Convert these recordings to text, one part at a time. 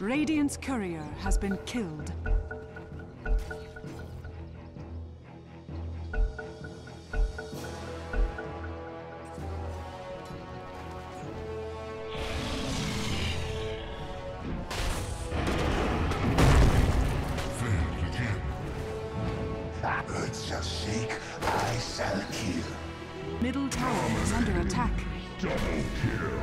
Radiant's courier has been killed. Middle tower is under attack. Double kill.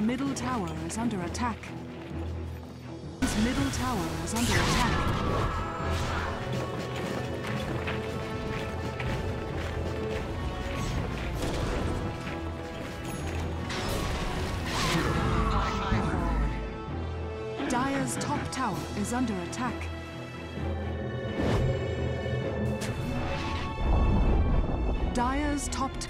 Middle tower is under attack. His middle tower is under attack. Dire's top tower is under attack. Dire's top t-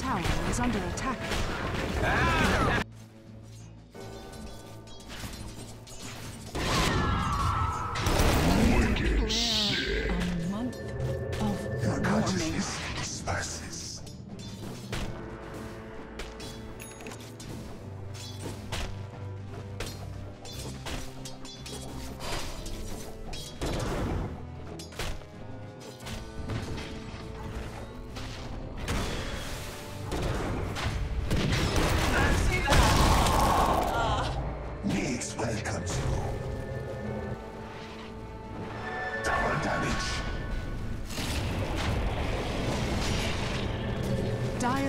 tower is under attack. Wicked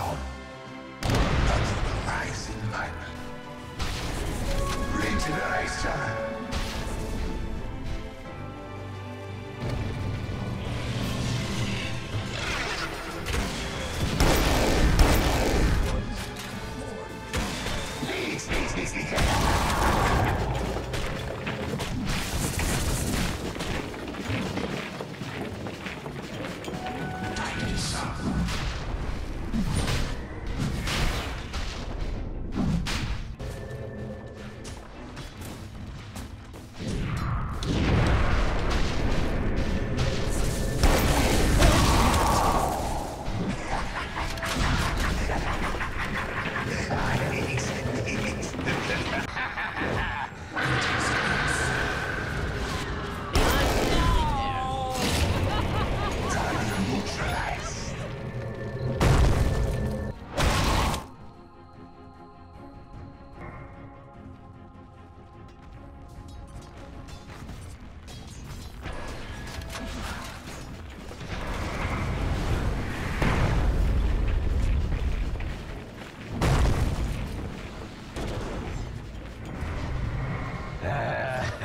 come. But you will rise in life. Regeneration.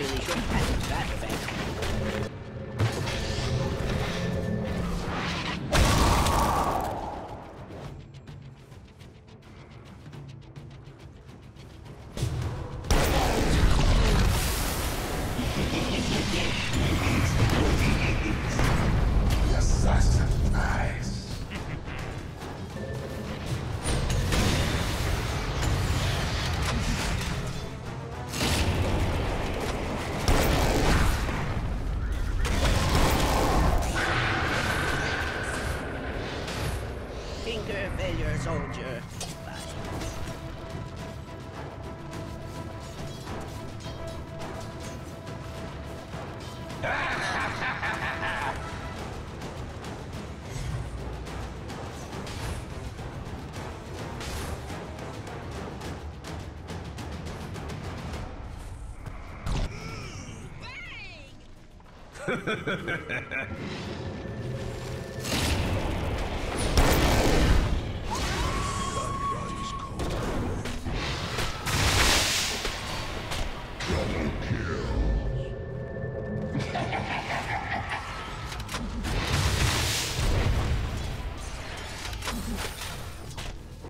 Really should have that effect.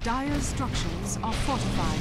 Dire's structures are fortified.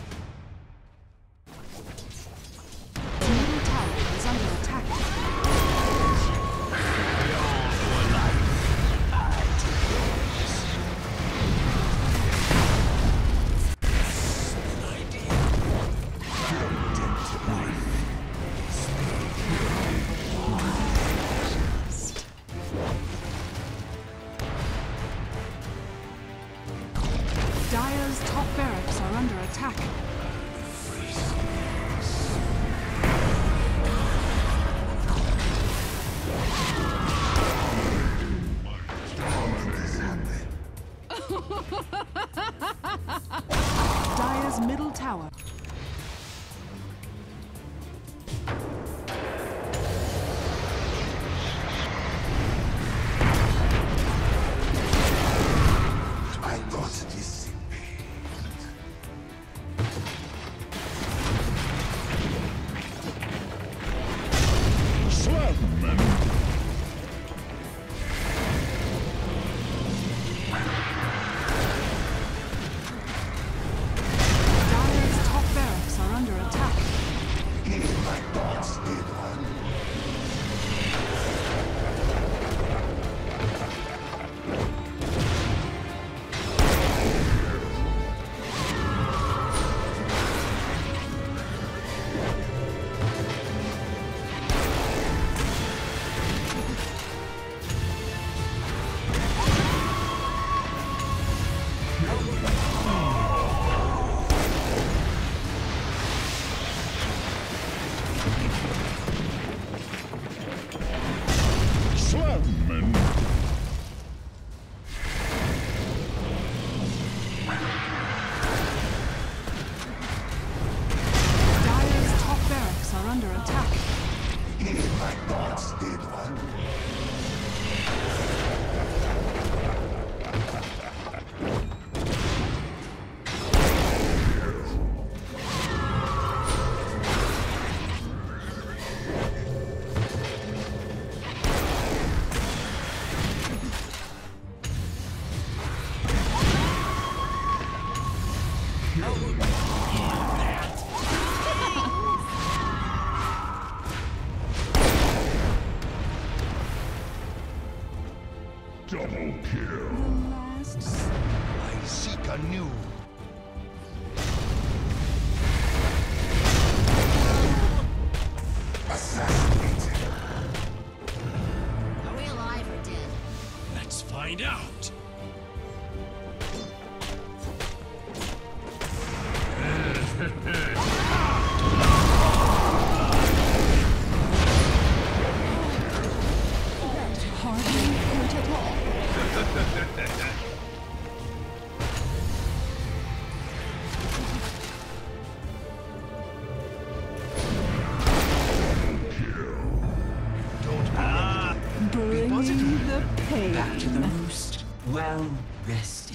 Under attack. Dire's middle tower. Kill. I seek anew. Assassinated. Are we alive or dead? Let's find out. Ah. Bringing the pain. Back to the roost, well rested.